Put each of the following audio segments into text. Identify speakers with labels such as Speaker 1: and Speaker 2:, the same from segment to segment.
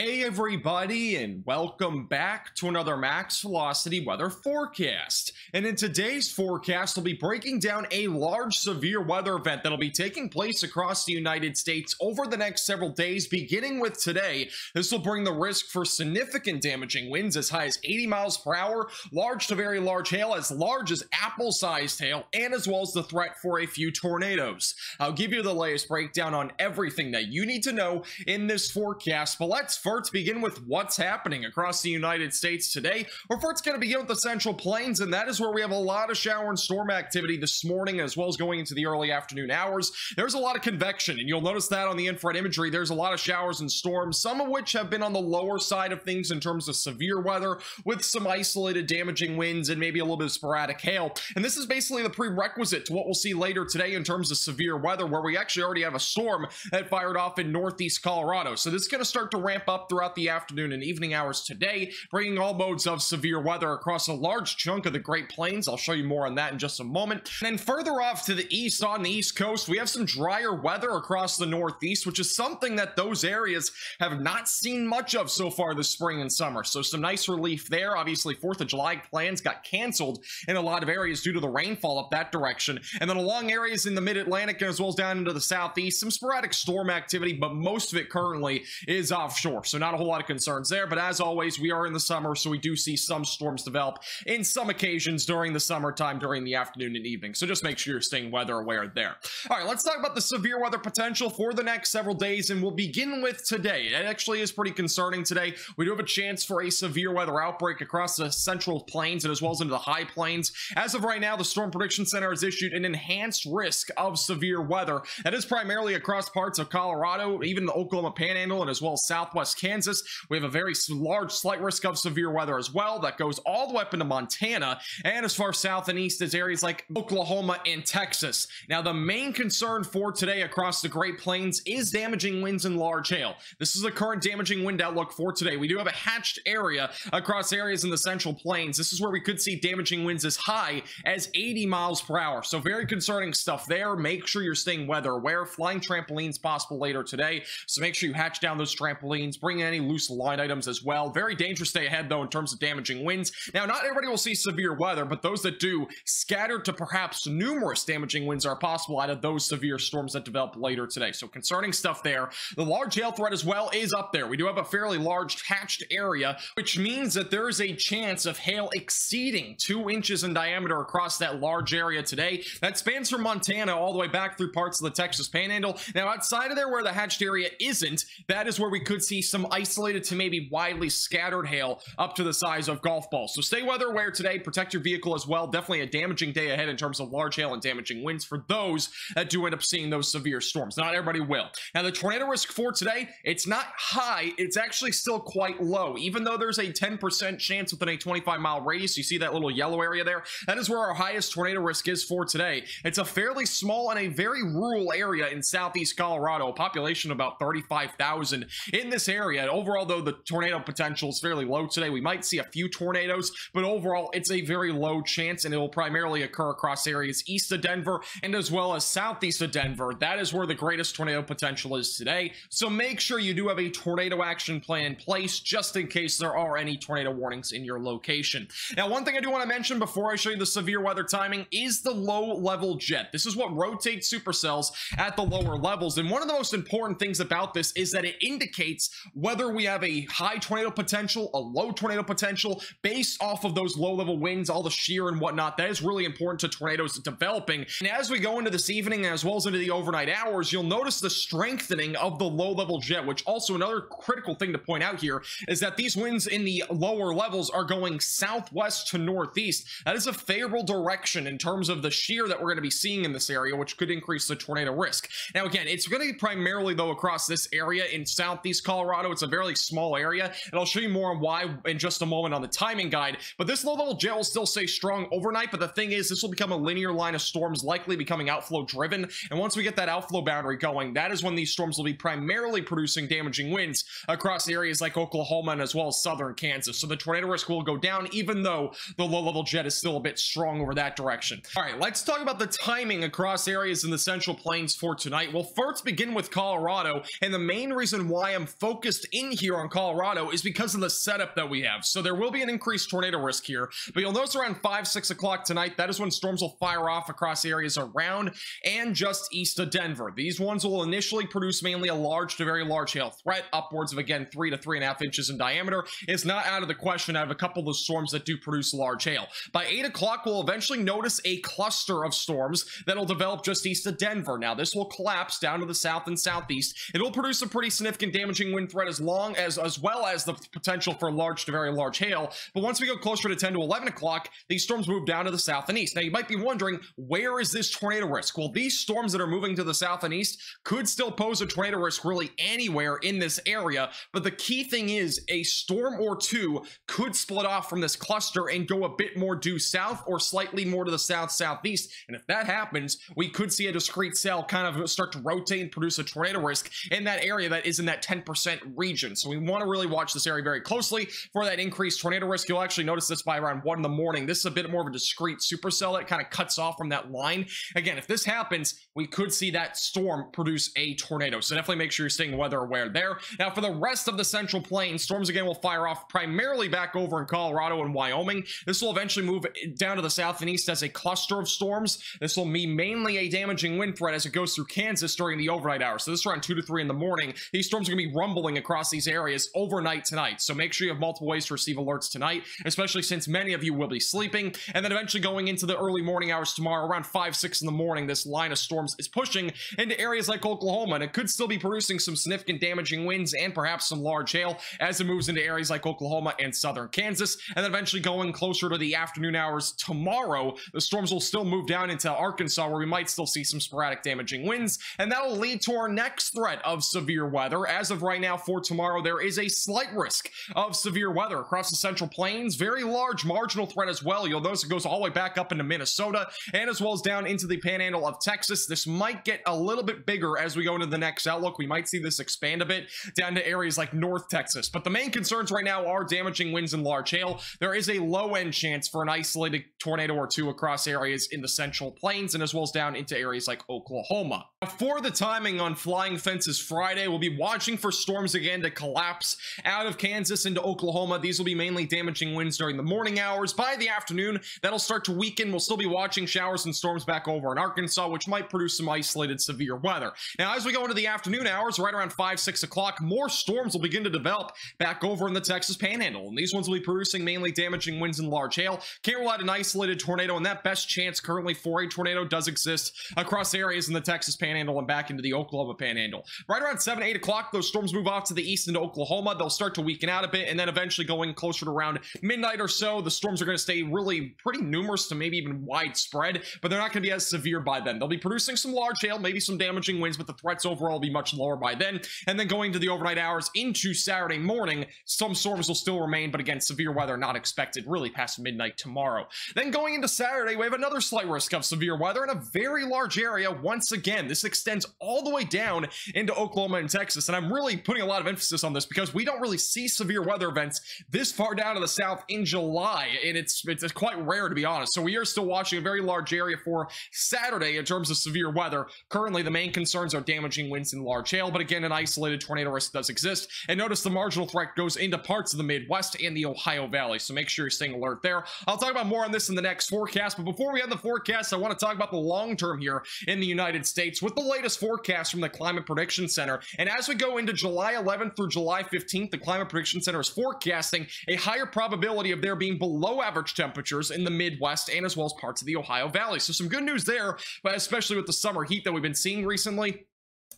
Speaker 1: Hey everybody and welcome back to another Max Velocity weather forecast. And in today's forecast, we'll be breaking down a large severe weather event that'll be taking place across the United States over the next several days, beginning with today. This will bring the risk for significant damaging winds as high as 80 miles per hour, large to very large hail, as large as apple-sized hail, and as well as the threat for a few tornadoes. I'll give you the latest breakdown on everything that you need to know in this forecast, but let's first begin with what's happening across the United States today. We're first going to begin with the Central Plains, and that is where we have a lot of shower and storm activity this morning, as well as going into the early afternoon hours. There's a lot of convection, and you'll notice that on the infrared imagery. There's a lot of showers and storms, some of which have been on the lower side of things in terms of severe weather, with some isolated damaging winds and maybe a little bit of sporadic hail. And this is basically the prerequisite to what we'll see later today in terms of severe weather, where we actually already have a storm that fired off in northeast Colorado. So this is going to start to ramp up up throughout the afternoon and evening hours today, bringing all modes of severe weather across a large chunk of the Great Plains. I'll show you more on that in just a moment. And then further off to the east on the east coast, we have some drier weather across the northeast, which is something that those areas have not seen much of so far this spring and summer. So some nice relief there. Obviously, 4th of July plans got canceled in a lot of areas due to the rainfall up that direction. And then along areas in the mid-Atlantic as well as down into the southeast, some sporadic storm activity, but most of it currently is offshore. So not a whole lot of concerns there. But as always, we are in the summer, so we do see some storms develop in some occasions during the summertime, during the afternoon and evening. So just make sure you're staying weather aware there. All right, let's talk about the severe weather potential for the next several days, and we'll begin with today. It actually is pretty concerning today. We do have a chance for a severe weather outbreak across the central plains and as well as into the high plains. As of right now, the Storm Prediction Center has issued an enhanced risk of severe weather. That is primarily across parts of Colorado, even the Oklahoma Panhandle, and as well as southwest Kansas. We have a very large slight risk of severe weather as well that goes all the way up into Montana and as far south and east as areas like Oklahoma and Texas. Now, the main concern for today across the Great Plains is damaging winds and large hail. This is the current damaging wind outlook for today. We do have a hatched area across areas in the central plains. This is where we could see damaging winds as high as 80 miles per hour. So very concerning stuff there. Make sure you're staying weather aware. Flying trampolines possible later today. So make sure you hatch down those trampolines. Bring in any loose line items as well. Very dangerous day ahead, though, in terms of damaging winds. Now, not everybody will see severe weather, but those that do, scattered to perhaps numerous damaging winds are possible out of those severe storms that develop later today. So concerning stuff there. The large hail threat as well is up there. We do have a fairly large hatched area, which means that there is a chance of hail exceeding two inches in diameter across that large area today. That spans from Montana all the way back through parts of the Texas Panhandle. Now, outside of there where the hatched area isn't, that is where we could see some isolated to maybe widely scattered hail up to the size of golf balls. So stay weather aware today. Protect your vehicle as well. Definitely a damaging day ahead in terms of large hail and damaging winds for those that do end up seeing those severe storms. Not everybody will. Now, the tornado risk for today, it's not high. It's actually still quite low. Even though there's a 10% chance within a 25 mile radius, you see that little yellow area there? That is where our highest tornado risk is for today. It's a fairly small and a very rural area in southeast Colorado, population about 35,000 in this area. Overall, though, the tornado potential is fairly low today. We might see a few tornadoes, but overall, it's a very low chance, and it will primarily occur across areas east of Denver and as well as southeast of Denver. That is where the greatest tornado potential is today. So make sure you do have a tornado action plan in place just in case there are any tornado warnings in your location. Now, one thing I do want to mention before I show you the severe weather timing is the low level jet. This is what rotates supercells at the lower levels. And one of the most important things about this is that it indicates whether we have a high tornado potential, a low tornado potential, based off of those low level winds, all the shear and whatnot. That is really important to tornadoes developing. And as we go into this evening, as well as into the overnight hours, you'll notice the strengthening of the low level jet, which also another critical thing to point out here is that these winds in the lower levels are going southwest to northeast. That is a favorable direction in terms of the shear that we're going to be seeing in this area, which could increase the tornado risk. Now, again, it's going to be primarily, though, across this area in southeast Colorado. It's a very small area, and I'll show you more on why in just a moment on the timing guide. But this low level jet will still stay strong overnight, but the thing is, this will become a linear line of storms, likely becoming outflow driven. And once we get that outflow boundary going, that is when these storms will be primarily producing damaging winds across areas like Oklahoma and as well as southern Kansas. So the tornado risk will go down, even though the low level jet is still a bit strong over that direction. All right, let's talk about the timing across areas in the central plains for tonight. We'll first begin with Colorado, and the main reason why I'm focused focused in here on Colorado is because of the setup that we have. So there will be an increased tornado risk here, but you'll notice around 5, 6 o'clock tonight, that is when storms will fire off across areas around and just east of Denver. These ones will initially produce mainly a large to very large hail threat, upwards of, again, 3 to 3.5 inches in diameter. It's not out of the question out of a couple of storms that do produce large hail. By 8 o'clock, we'll eventually notice a cluster of storms that'll develop just east of Denver. Now, this will collapse down to the south and southeast. It will produce a pretty significant damaging wind threat as long as, as well as the potential for large to very large hail. But once we go closer to 10 to 11 o'clock, these storms move down to the south and east. Now, you might be wondering, where is this tornado risk? Well, these storms that are moving to the south and east could still pose a tornado risk really anywhere in this area. But the key thing is a storm or two could split off from this cluster and go a bit more due south or slightly more to the south southeast. And if that happens, we could see a discrete cell kind of start to rotate and produce a tornado risk in that area that is in that 10% region. So we want to really watch this area very closely for that increased tornado risk. You'll actually notice this by around 1 in the morning. This is a bit more of a discrete supercell that kind of cuts off from that line. Again, if this happens, we could see that storm produce a tornado. So definitely make sure you're staying weather aware there. Now, for the rest of the central plain, storms again will fire off primarily back over in Colorado and Wyoming. This will eventually move down to the south and east as a cluster of storms. This will be mainly a damaging wind threat as it goes through Kansas during the overnight hours. So this is around 2 to 3 in the morning. These storms are going to be rumbling across these areas overnight tonight. So make sure you have multiple ways to receive alerts tonight, especially since many of you will be sleeping. And then eventually going into the early morning hours tomorrow, around 5, 6 in the morning, this line of storms is pushing into areas like Oklahoma, and it could still be producing some significant damaging winds and perhaps some large hail as it moves into areas like Oklahoma and southern Kansas. And then eventually going closer to the afternoon hours tomorrow, the storms will still move down into Arkansas, where we might still see some sporadic damaging winds. And that'll lead to our next threat of severe weather. As of right now, for tomorrow, there is a slight risk of severe weather across the central plains. Very large marginal threat as well. You'll notice it goes all the way back up into Minnesota and as well as down into the panhandle of Texas. This might get a little bit bigger as we go into the next outlook. We might see this expand a bit down to areas like North Texas. But the main concerns right now are damaging winds and large hail. There is a low end chance for an isolated tornado or two across areas in the central plains and as well as down into areas like Oklahoma. For the timing on Flying Fences Friday, we'll be watching for storms again to collapse out of Kansas into Oklahoma. These will be mainly damaging winds during the morning hours. By the afternoon, that'll start to weaken. We'll still be watching showers and storms back over in Arkansas, which might produce some isolated severe weather. Now, as we go into the afternoon hours, right around 5, 6 o'clock, more storms will begin to develop back over in the Texas Panhandle. And these ones will be producing mainly damaging winds and large hail. Can't an isolated tornado, and that best chance currently for a tornado does exist across areas in the Texas Panhandle and back into the Oklahoma Panhandle. Right around 7, 8 o'clock, those storms move off to the east into Oklahoma. They'll start to weaken out a bit, and then eventually going closer to around midnight or so, the storms are going to stay really pretty numerous to maybe even widespread, but they're not going to be as severe by then. They'll be producing some large hail, maybe some damaging winds, but the threats overall will be much lower by then. And then going to the overnight hours into Saturday morning, some storms will still remain, but again, severe weather not expected really past midnight tomorrow. Then going into Saturday, we have another slight risk of severe weather in a very large area. Once again, this extends all the way down into Oklahoma and Texas. And I'm really putting a lot of emphasis on this because we don't really see severe weather events this far down to the south in July. And it's, it's quite rare to be honest. So we are still watching a very large area for Saturday in terms of severe weather. Currently, the main concerns are damaging winds and large hail. But again, an isolated tornado risk does exist. And notice the marginal threat goes into parts of the Midwest and the Ohio Valley. So make sure you're staying alert there. I'll talk about more on this in the next forecast. But before we end the forecast, I want to talk about the long term here in the United States with the latest forecast from the Climate Prediction Center. And as we go into July 11th through July 15th, the Climate Prediction Center is forecasting a higher probability of there being below average temperatures in the Midwest and as well as parts of the Ohio Valley. So some good news there, but especially with the summer heat that we've been seeing recently.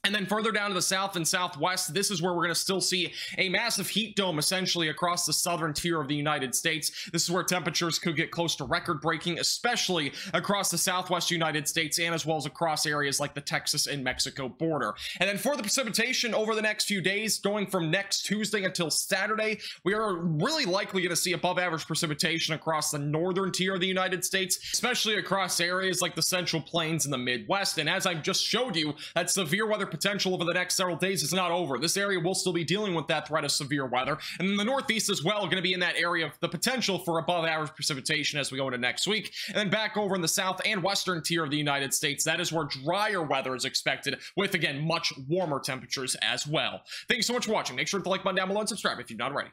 Speaker 1: And then further down to the south and southwest, this is where we're going to still see a massive heat dome essentially across the southern tier of the United States. This is where temperatures could get close to record breaking, especially across the southwest United States and as well as across areas like the Texas and Mexico border. And then for the precipitation over the next few days, going from next Tuesday until Saturday, we are really likely going to see above average precipitation across the northern tier of the United States, especially across areas like the central plains and the Midwest. And as I've just showed you, that severe weather potential over the next several days is not over. This area will still be dealing with that threat of severe weather. And then the northeast as well, going to be in that area of the potential for above average precipitation as we go into next week. And then back over in the south and western tier of the United States, that is where drier weather is expected with, again, much warmer temperatures as well. Thank you so much for watching. Make sure to like button down below and subscribe if you've not already.